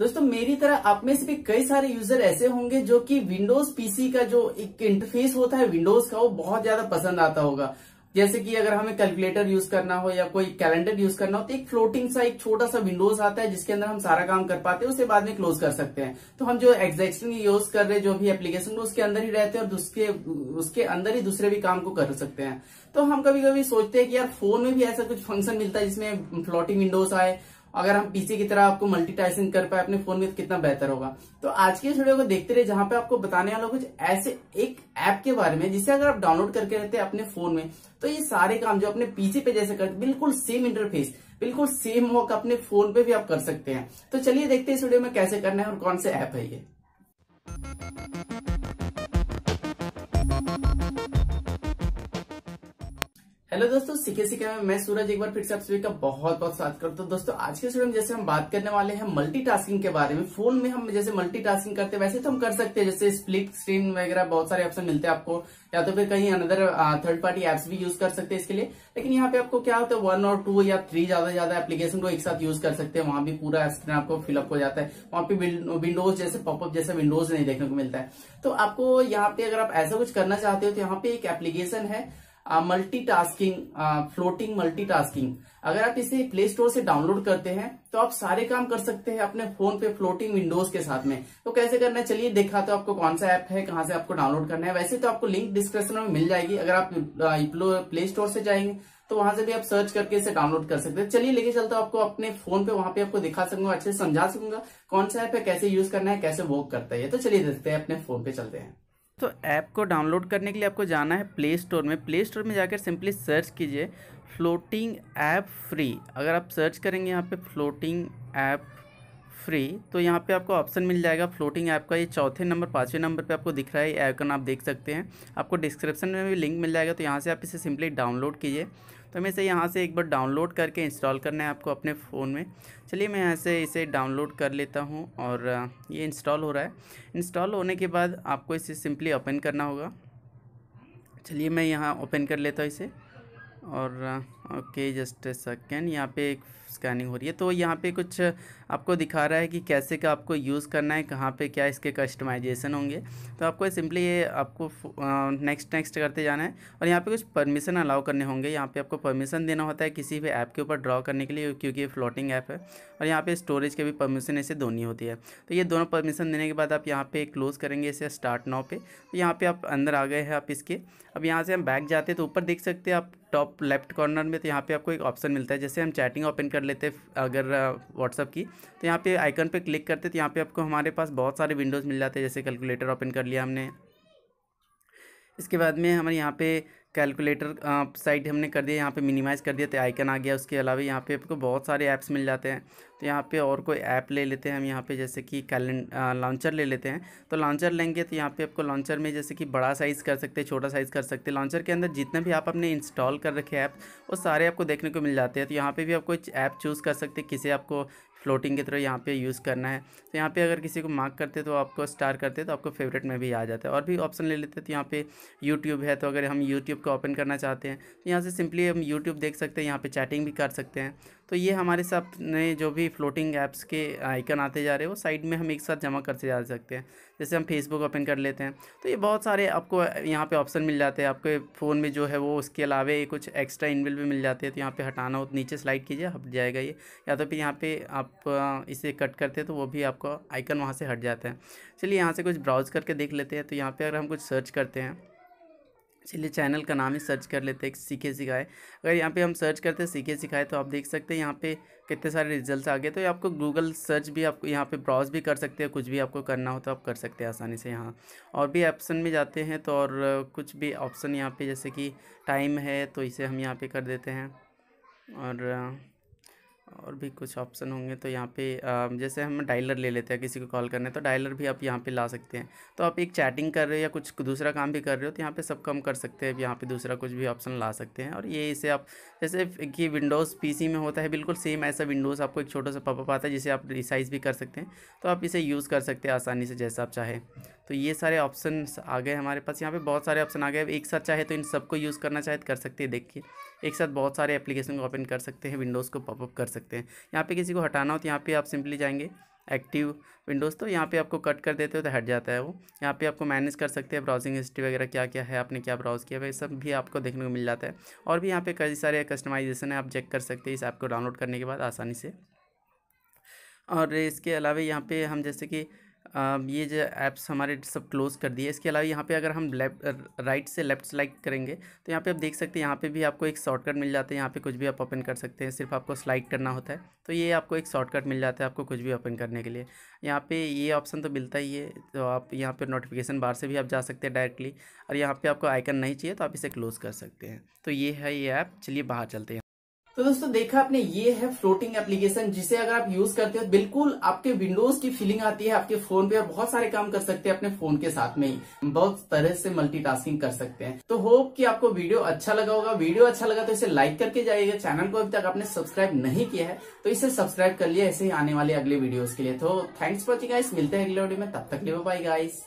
दोस्तों, मेरी तरह आप में से भी कई सारे यूज़र ऐसे होंगे जो कि विंडोज़ पीसी का जो एक इंटरफेस होता है विंडोज़ का, वो बहुत ज़्यादा पसंद आता होगा। जैसे कि अगर हमें कैलकुलेटर यूज़ करना हो या कोई कैलेंडर यूज़ करना हो तो एक फ्लोटिंग सा, एक छोटा सा विंडोज़ आता है, जिसके अंदर हम सारा काम कर पाते हैं, उसे बाद में क्लोज कर सकते हैं। तो हम जो एग्जैक्टली यूज़ कर रहे जो भी एप्लीकेशन उसके अंदर ही रहते हैं और उसके उसके अंदर ही दूसरे भी काम को कर सकते हैं। तो हम कभी कभी सोचते हैं कि यार फ़ोन में भी ऐसा कुछ फ़ंक्शन मिलता है जिसमें फ्लोटिंग विंडोज़ आए अगर हम पीसी की तरह आपको मल्टीटास्किंग कर पाए, अपने फ़ोन में तो कितना बेहतर होगा। तो आज के वीडियो को देखते रहे जहाँ पे आपको बताने वाला कुछ ऐसे एक ऐप के बारे में, जिसे अगर आप डाउनलोड करके रहते हैं अपने फ़ोन में तो ये सारे काम जो अपने पीसी पे जैसे करते, बिल्कुल सेम इंटरफेस बिल्कुल सेम वर्क अपने फ़ोन पे भी आप कर सकते हैं। तो चलिए देखते हैं इस वीडियो में कैसे करना है और कौन से ऐप है ये। हेलो दोस्तों सीखे सीखे में मैं सूरज एक बार फिर से आप सभी का बहुत बहुत स्वागत करता हूँ। दोस्तों, आज के वीडियो में जैसे हम बात करने वाले हैं मल्टीटास्किंग के बारे में फ़ोन में हम जैसे मल्टीटास्किंग करते हैं, वैसे तो हम कर सकते हैं, जैसे स्प्लिट स्क्रीन वगैरह बहुत सारे ऑप्शन मिलते हैं आपको, या तो फिर कहीं अनदर थर्ड पार्टी एप्स भी यूज़ कर सकते हैं इसके लिए। लेकिन यहाँ पे आपको क्या होता है वन और टू या थ्री ज़्यादा ज़्यादा एप्लीकेशन को एक साथ यूज़ कर सकते हैं, वहाँ भी पूरा स्क्रीन आपको फिलअप हो जाता है। वहाँ पे विंडोज़ जैसे पॉपअप जैसे विंडोज़ नहीं देखने को मिलता है। तो आपको यहाँ पे अगर आप ऐसा कुछ करना चाहते हो तो यहाँ पे एक एप्लीकेशन है मल्टीटास्किंग फ्लोटिंग मल्टीटास्किंग अगर आप इसे प्ले स्टोर से डाउनलोड करते हैं तो आप सारे काम कर सकते हैं अपने फ़ोन पे फ्लोटिंग विंडोज़ के साथ में। तो कैसे करना है? चलिए देखा तो आपको कौन सा ऐप है, कहाँ से आपको डाउनलोड करना है। वैसे तो आपको लिंक डिस्क्रिप्शन में मिल जाएगी। अगर आप प्ले स्टोर से जाएँगे तो वहाँ से भी आप सर्च करके इसे डाउनलोड कर सकते हैं। चलिए लेके चलते आपको अपने फ़ोन पे। वहाँ पे आपको दिखा सकूँगा, अच्छे से समझा सकूँगा कौन सा ऐप है, कैसे यूज़ करना है, कैसे वर्क करता है तो चलिए देखते हैं अपने फ़ोन पे चलते हैं। तो ऐप को डाउनलोड करने के लिए आपको जाना है प्ले स्टोर में। प्ले स्टोर में जाकर सिंपली सर्च कीजिए फ्लोटिंग ऐप फ्री अगर आप सर्च करेंगे यहाँ पे फ्लोटिंग ऐप फ्री तो यहाँ पे आपको ऑप्शन मिल जाएगा फ्लोटिंग ऐप का। ये चौथे नंबर, पाँचवें नंबर पे आपको दिख रहा है आइकन आप देख सकते हैं। आपको डिस्क्रिप्शन में भी लिंक मिल जाएगा तो यहाँ से आप इसे सिंपली डाउनलोड कीजिए। तो हमें इसे यहाँ से एक बार डाउनलोड करके इंस्टॉल करना है आपको अपने फ़ोन में। चलिए मैं यहाँ से इसे डाउनलोड कर लेता हूँ और ये इंस्टॉल हो रहा है। इंस्टॉल होने के बाद आपको इसे सिंपली ओपन करना होगा। चलिए मैं यहाँ ओपन कर लेता हूँ इसे और ओके, जस्ट सेकेंड। यहाँ पे एक स्कैनिंग हो रही है। तो यहाँ पे कुछ आपको दिखा रहा है कि कैसे का आपको यूज़ करना है, कहाँ पे क्या इसके कस्टमाइजेशन होंगे। तो आपको सिंपली ये आपको नेक्स्ट नेक्स्ट करते जाना है और यहाँ पे कुछ परमिशन अलाउ करने होंगे। यहाँ पे आपको परमिशन देना होता है किसी भी ऐप के ऊपर ड्रॉ करने के लिए, क्योंकि ये फ्लोटिंग ऐप है और यहाँ पे स्टोरेज के भी परमिशन ऐसे दोनी होती है। तो ये दोनों परमिशन देने के बाद आप यहाँ पे क्लोज़ करेंगे इसे स्टार्ट नाउ पे। तो यहाँ पे आप अंदर आ गए हैं आप इसके। अब यहाँ से हम बैक जाते हैं तो ऊपर देख सकते हैं आप टॉप लेफ़्ट कॉर्नर में तो यहाँ पे आपको एक ऑप्शन मिलता है, जैसे हम चैटिंग ओपन कर लेते अगर व्हाट्सअप की तो यहाँ पे आइकन पे क्लिक करते तो यहाँ पे आपको हमारे पास बहुत सारे विंडोज़ मिल जाते हैं, जैसे कैलकुलेटर ओपन कर लिया हमने। इसके बाद में हमारे यहाँ पे कैलकुलेटर साइड हमने कर दिया, यहाँ पे मिनिमाइज़ कर दिया तो आइकन आ गया उसके अलावा यहाँ पे आपको बहुत सारे ऐप्स मिल जाते हैं। तो यहाँ पे और कोई ऐप ले लेते हैं हम, यहाँ पे जैसे कि कैलेंड लॉन्चर ले लेते हैं। तो लॉन्चर लेंगे तो यहाँ पे आपको लॉन्चर में जैसे कि बड़ा साइज़ कर सकते हैं, छोटा साइज़ कर सकते हैं। लॉन्चर के अंदर जितने भी आप अपने इंस्टॉल कर रखे ऐप, वो सारे आपको देखने को मिल जाते हैं। तो यहाँ पर भी आप कोई ऐप चूज़ कर सकते किसे आपको फ्लोटिंग की तरह यहाँ पे यूज़ करना है। तो यहाँ पे अगर किसी को मार्क करते तो आपको स्टार करते तो आपको फेवरेट में भी आ जाता है। और भी ऑप्शन ले लेते तो यहाँ पे यूट्यूब है तो अगर हम यूट्यूब को ओपन करना चाहते हैं तो यहाँ से सिंपली हम यूट्यूब देख सकते हैं, यहाँ पे चैटिंग भी कर सकते हैं। तो ये हमारे साथ नए जो भी फ्लोटिंग ऐप्स के आइकन आते जा रहे हैं, वो साइड में हम एक साथ जमा करते जा सकते हैं। जैसे हम फेसबुक ओपन कर लेते हैं तो ये बहुत सारे आपको यहाँ पे ऑप्शन मिल जाते हैं। आपके फ़ोन में जो है वो उसके अलावे कुछ एक्स्ट्रा इनबिल भी मिल जाते हैं तो यहाँ पे हटाना हो तो नीचे स्लाइड कीजिए, हट जाएगा ये। या तो फिर यहाँ पे आप इसे कट करते हैं तो वो भी आपको आइकन वहाँ से हट जाता है। चलिए यहाँ से कुछ ब्राउज़ करके देख लेते हैं तो यहाँ पर अगर हम कुछ सर्च करते हैं चलिए चैनल का नाम ही सर्च कर लेते हैं सीखे सिखाए। अगर यहाँ पे हम सर्च करते हैं, सीखे सिखाए तो आप देख सकते हैं यहाँ पे कितने सारे रिजल्ट्स आ गए। तो आपको गूगल सर्च भी आपको यहाँ पे ब्राउज भी कर सकते हैं, कुछ भी आपको करना हो तो आप कर सकते हैं आसानी से यहाँ। और भी ऑप्शन में जाते हैं तो और कुछ भी ऑप्शन यहाँ पर जैसे कि टाइम है तो इसे हम यहाँ पर कर देते हैं। और और भी कुछ ऑप्शन होंगे तो यहाँ पे जैसे हम डायलर ले लेते हैं, किसी को कॉल करने तो डायलर भी आप यहाँ पे ला सकते हैं। तो आप एक चैटिंग कर रहे हो या कुछ दूसरा काम भी कर रहे हो तो यहाँ पे सब काम कर सकते हैं यहाँ पे दूसरा कुछ भी ऑप्शन ला सकते हैं। और ये इसे आप, जैसे कि विंडोज़ पीसी में होता है, बिल्कुल सेम ऐसा विंडोज़ आपको एक छोटा सा पपअप आता है, जिसे आप रिसाइज़ भी कर सकते हैं। तो आप इसे यूज़ कर सकते हैं आसानी से, जैसा आप चाहें। तो ये सारे ऑप्शन आ गए हमारे पास। यहाँ पे बहुत सारे ऑप्शन आ गए। एक साथ चाहे तो इन सबको यूज़ करना चाहे तो कर सकते हैं। देखिए, एक साथ बहुत सारे एप्लीकेशन को ओपन कर सकते हैं विंडोज़ को पॉपअप कर सकते हैं। यहाँ पे किसी को हटाना हो तो यहाँ पे आप सिंपली जाएँगे एक्टिव विंडोज़ तो यहाँ पे आपको कट कर देते हो तो हट जाता है वो। यहाँ पे आपको मैनेज कर सकते हैं ब्राउजिंग हिस्ट्री वगैरह क्या क्या है, आपने क्या ब्राउज किया भाई सब भी आपको देखने को मिल जाता है। और भी यहाँ पे कई सारे कस्टमाइजेशन है, आप चेक कर सकते हैं इस ऐप को डाउनलोड करने के बाद आसानी से। और इसके अलावा यहाँ पे हम जैसे कि ये जो ऐप्स हमारे सब क्लोज़ कर दिए। इसके अलावा यहाँ पे अगर हम लेफ़्ट राइट से लेफ़्ट स्लाइड करेंगे तो यहाँ पे आप देख सकते हैं, यहाँ पे भी आपको एक शॉर्टकट मिल जाता है। यहाँ पे कुछ भी आप ओपन कर सकते हैं, सिर्फ़ आपको स्लाइड करना होता है। तो ये आपको एक शॉर्टकट मिल जाता है आपको कुछ भी ओपन करने के लिए। यहाँ पर ये ऑप्शन तो मिलता ही है तो आप यहाँ पर नोटिफिकेशन बार से भी आप जा सकते हैं डायरेक्टली और यहाँ पर आपको आइकन नहीं चाहिए तो आप इसे क्लोज़ कर सकते हैं। तो ये है ये ऐप चलिए बाहर चलते हैं। तो दोस्तों, देखा आपने, ये है फ्लोटिंग एप्लीकेशन जिसे अगर आप यूज़ करते हो, बिल्कुल आपके विंडोज़ की फीलिंग आती है आपके फ़ोन पे और बहुत सारे काम कर सकते हैं अपने फ़ोन के साथ में ही। बहुत तरह से मल्टीटास्किंग कर सकते हैं। तो होप कि आपको वीडियो अच्छा लगा होगा। वीडियो अच्छा लगा तो इसे लाइक करके जाइएगा। चैनल को अभी तक आपने सब्सक्राइब नहीं किया है तो इसे सब्सक्राइब कर लिया। ऐसे ही आने वाले अगले वीडियो के लिए। तो थैंक्स फॉर वॉचिंग गाइस मिलते हैं अगले वीडियो में। तब तक लिए पाई गाइस